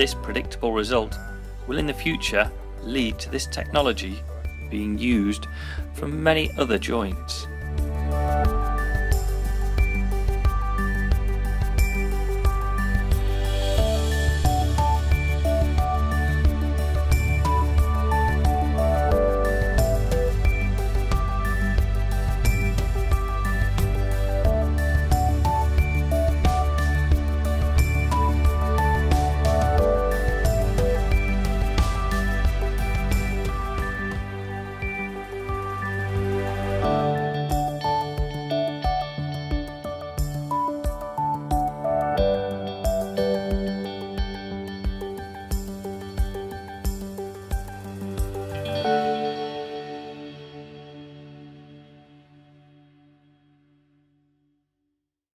this predictable result will in the future lead to this technology being used for many other joints.